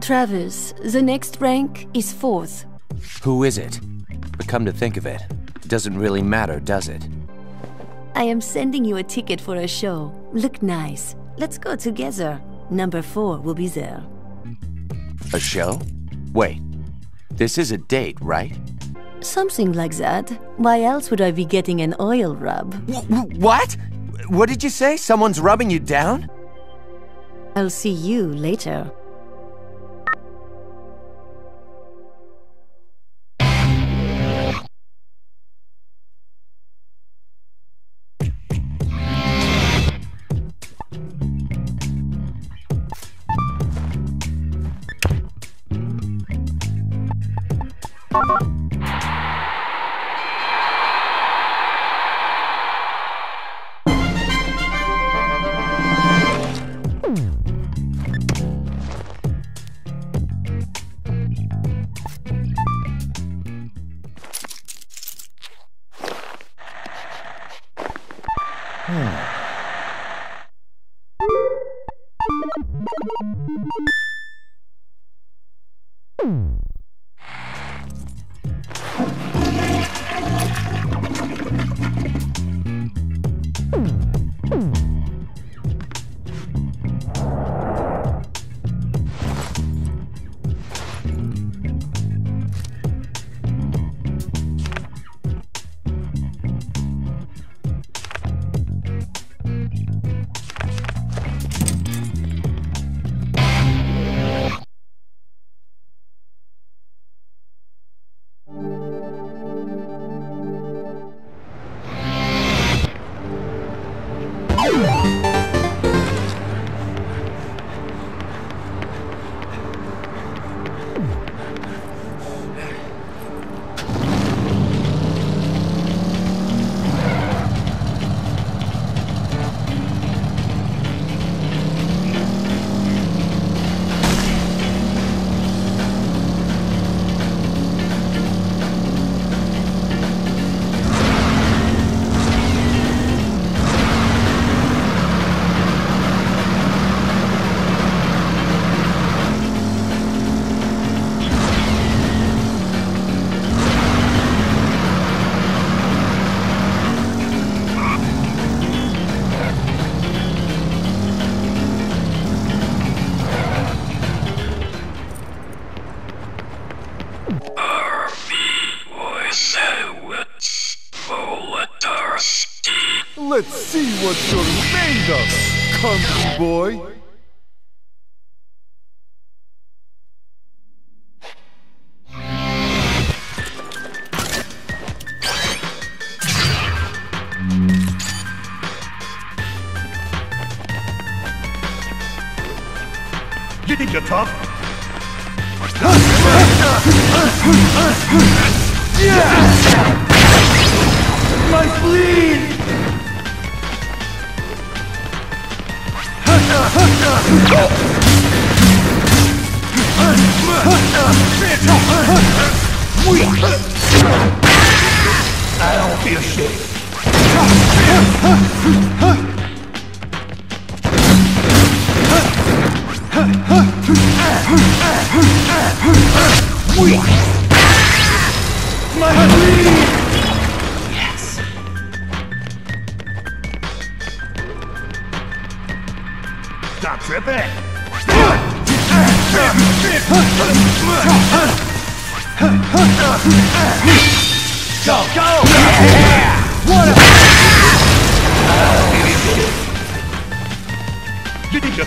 Travis, the next rank is fourth. Who is it? But come to think of it, it doesn't really matter, does it? I am sending you a ticket for a show. Look nice. Let's go together. Number four will be there. A show? Wait, this is a date, right? Something like that. Why else would I be getting an oil rub? What? What did you say? Someone's rubbing you down? I'll see you later. Boy. I don't feel. My spleen! Tripping! Go! Go! What You think you're?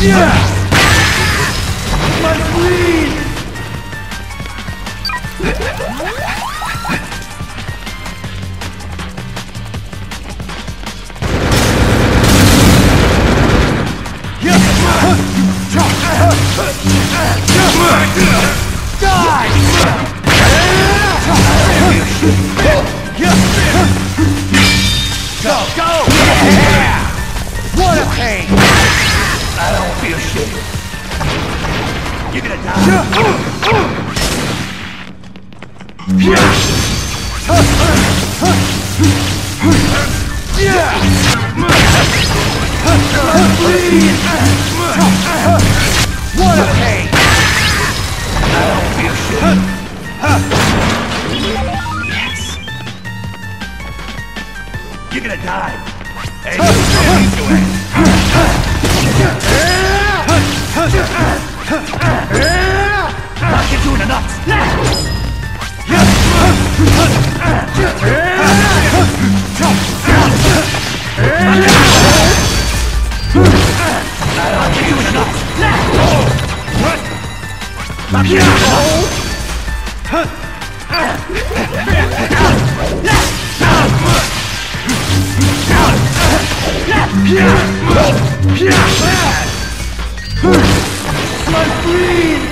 Yeah! My bleed!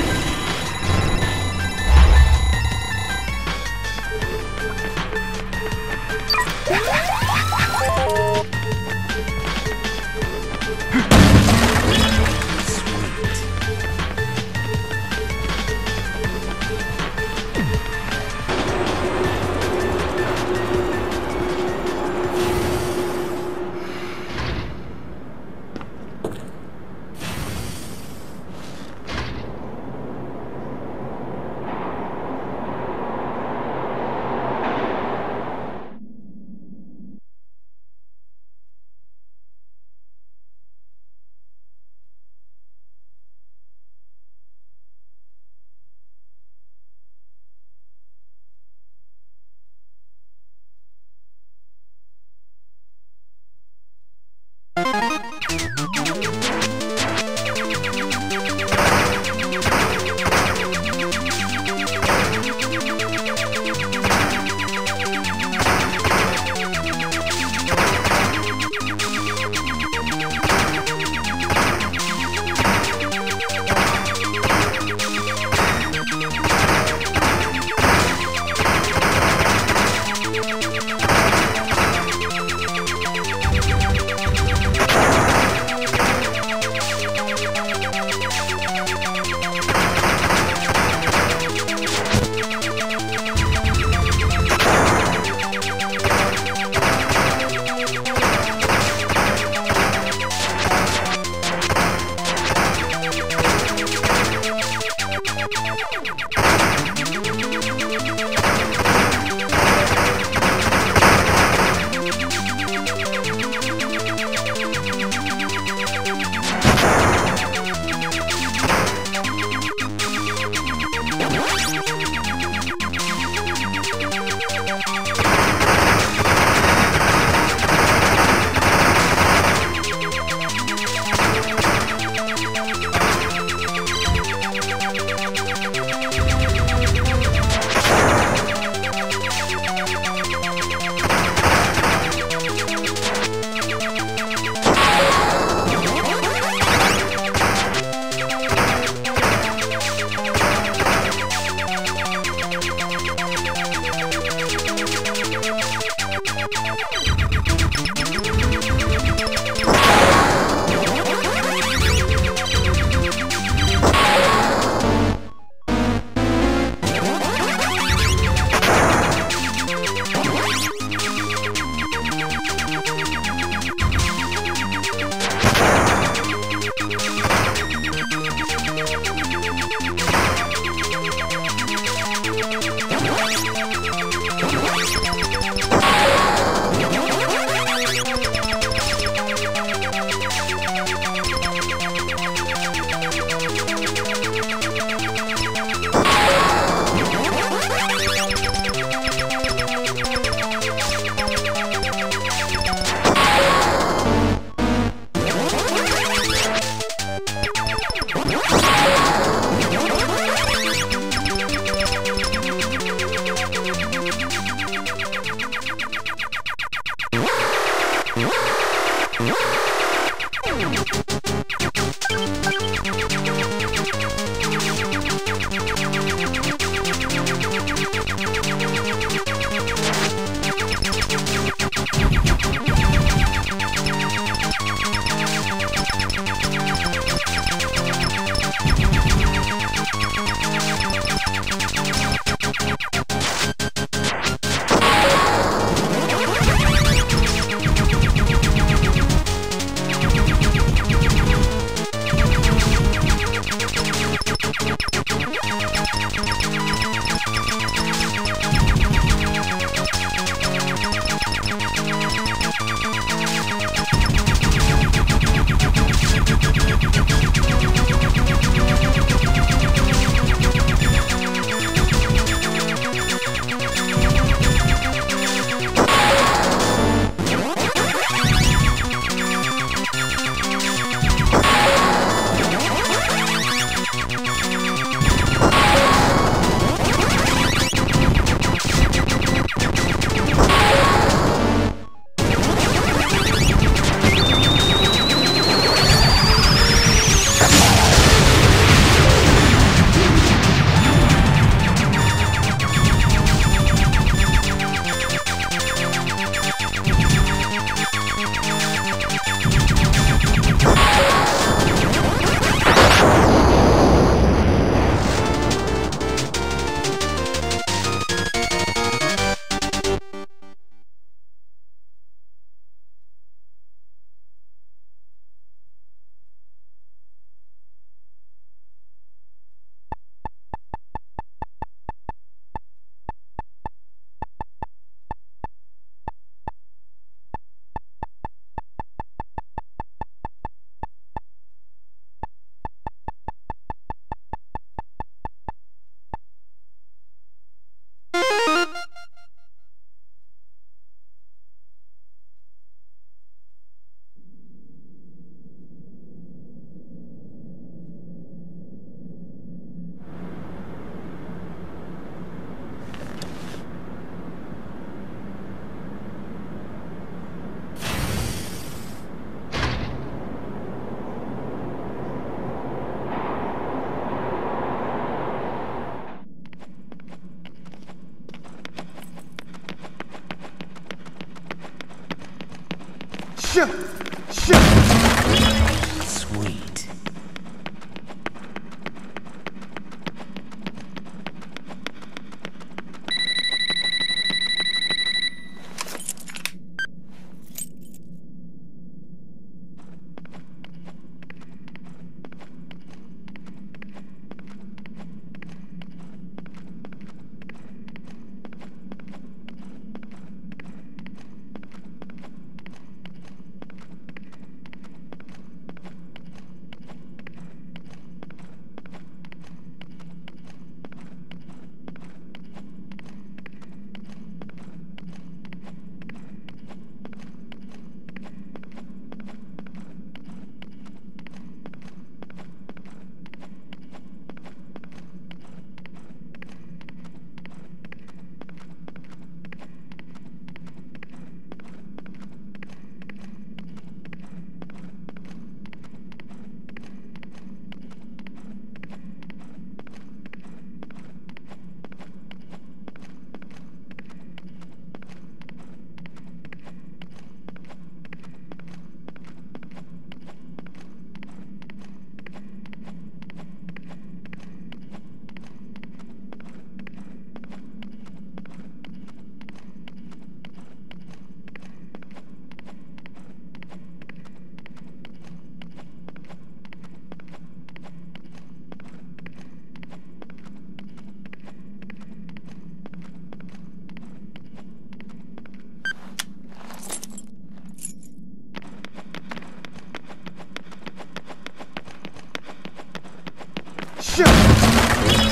Shit!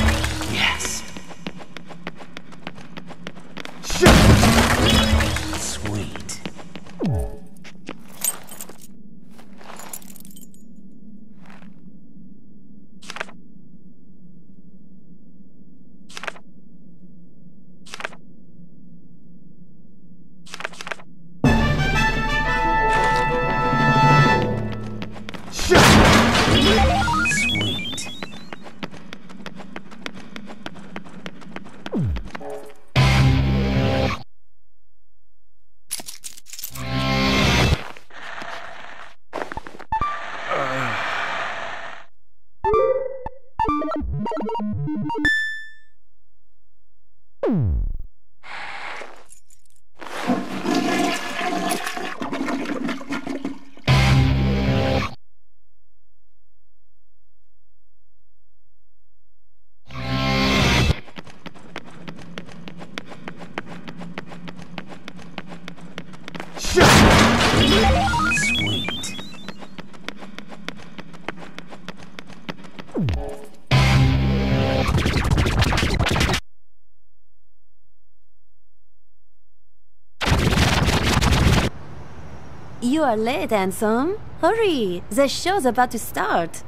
Are late, handsome. Hurry, the show's about to start.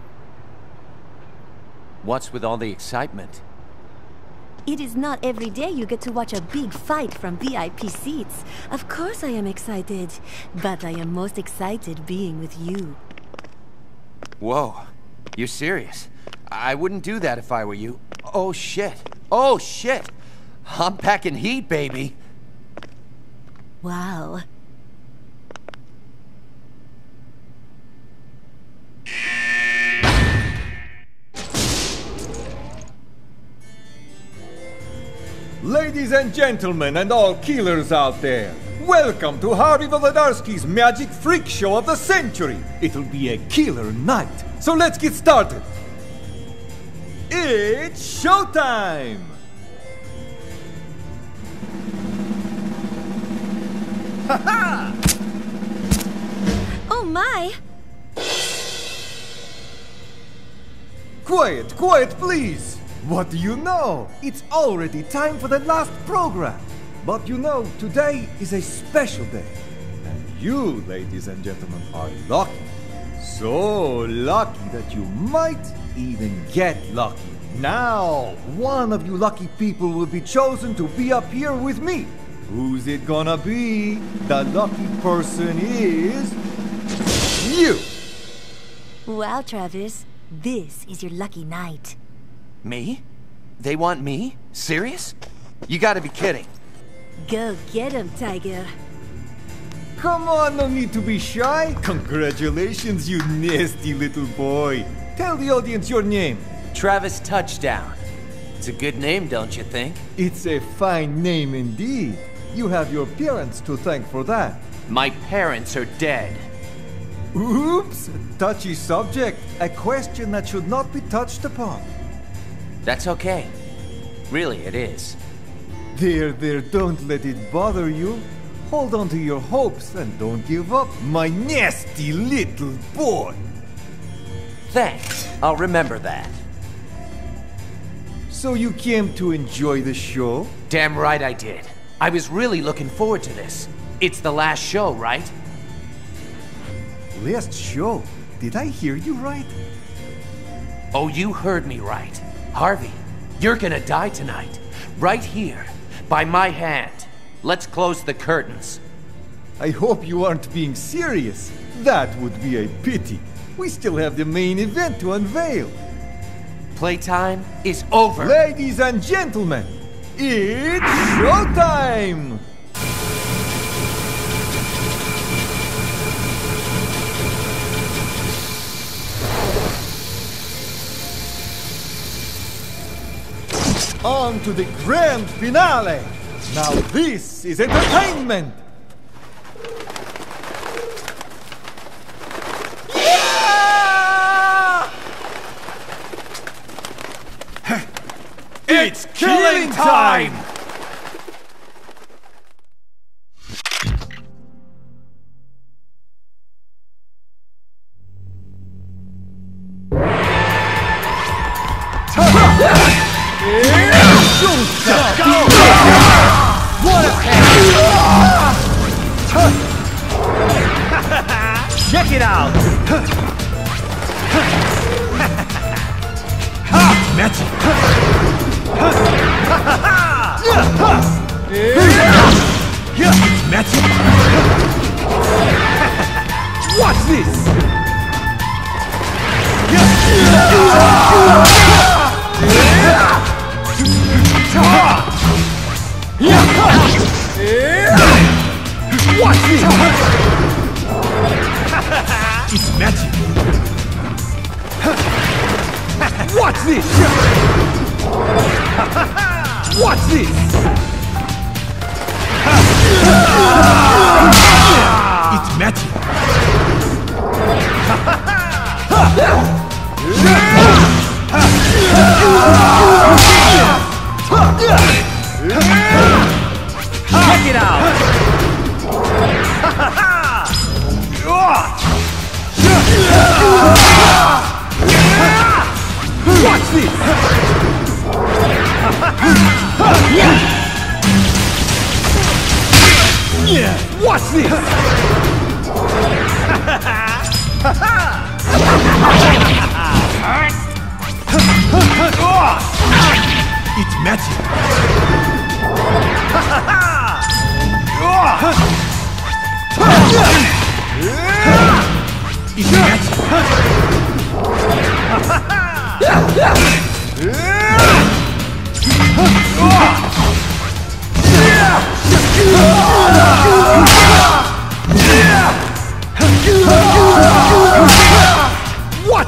What's with all the excitement? It is not every day you get to watch a big fight from VIP seats. Of course I am excited, but I am most excited being with you. Whoa. You're serious? I wouldn't do that if I were you. Oh, shit. Oh, shit. I'm packing heat, baby. Wow. Ladies and gentlemen, and all killers out there, welcome to Harvey Volodarskii's Magic Freak Show of the century. It'll be a killer night, so let's get started. It's showtime! Oh my! Quiet, quiet, please! What do you know? It's already time for the last program. But you know, today is a special day. And you, ladies and gentlemen, are lucky. So lucky that you might even get lucky. Now, one of you lucky people will be chosen to be up here with me. Who's it gonna be? The lucky person is. You! Wow, Travis. This is your lucky night. Me? They want me? Serious? You gotta be kidding. Go get him, Tiger. Come on, no need to be shy. Congratulations, you nasty little boy. Tell the audience your name. Travis Touchdown. It's a good name, don't you think? It's a fine name indeed. You have your parents to thank for that. My parents are dead. Oops! A touchy subject. A question that should not be touched upon. That's okay. Really, it is. There, there, don't let it bother you. Hold on to your hopes and don't give up, my nasty little boy. Thanks. I'll remember that. So you came to enjoy the show? Damn right I did. I was really looking forward to this. It's the last show, right? Last show? Did I hear you right? Oh, you heard me right. Harvey, you're gonna die tonight. Right here. By my hand. Let's close the curtains. I hope you aren't being serious. That would be a pity. We still have the main event to unveil. Playtime is over. Ladies and gentlemen, it's showtime! On to the grand finale! Now this is entertainment! Yeah! It's killing time! It out! Magic! Magic! Watch this! Watch this! It's magic! Watch this! Watch this! It's magic! Check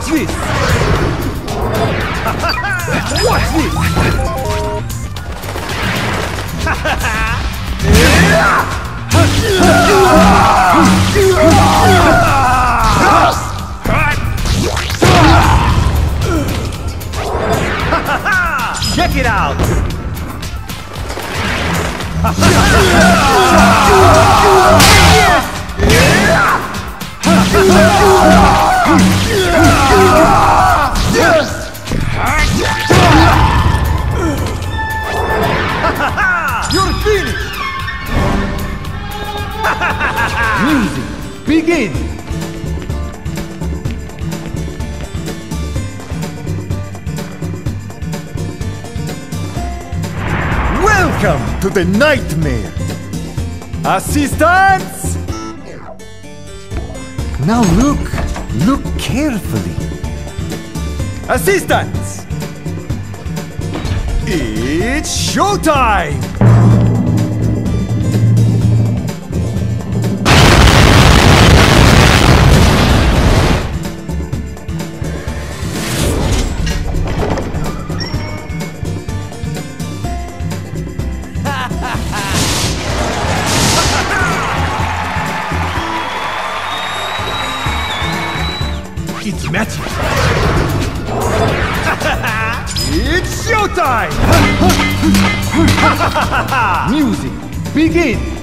Watch this! Watch this! Check it out! You're finished! Music, begin! Welcome to the nightmare! Assistance! Now look, look carefully. Assistants! It's showtime! Magic! It's showtime! Music, begin!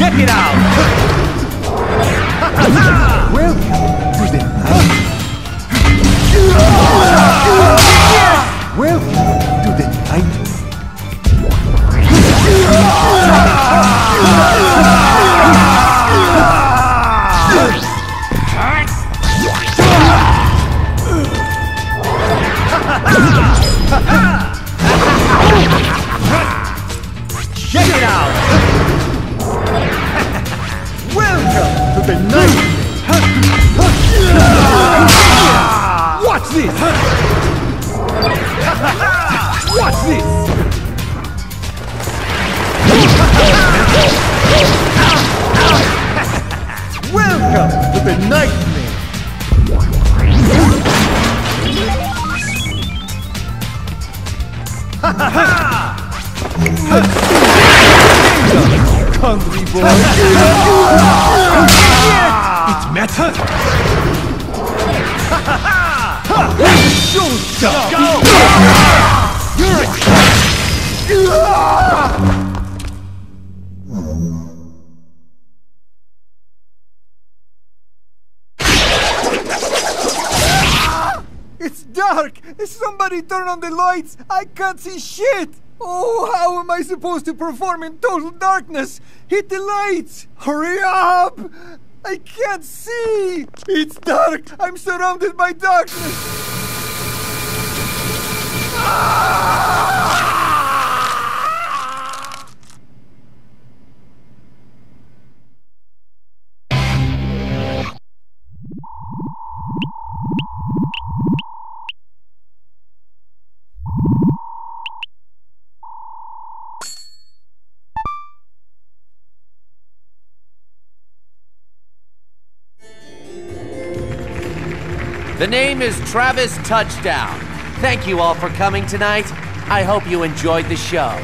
Check it out! Welcome to the nightmare! Country boy! It's magic! Showtime! Somebody turn on the lights! I can't see shit! Oh, how am I supposed to perform in total darkness? Hit the lights! Hurry up! I can't see! It's dark! I'm surrounded by darkness! Ah! The name is Travis Touchdown. Thank you all for coming tonight. I hope you enjoyed the show.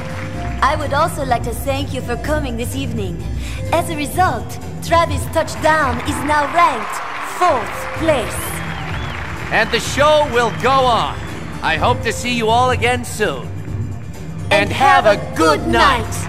I would also like to thank you for coming this evening. As a result, Travis Touchdown is now ranked fourth place. And the show will go on. I hope to see you all again soon. And, have, a good night.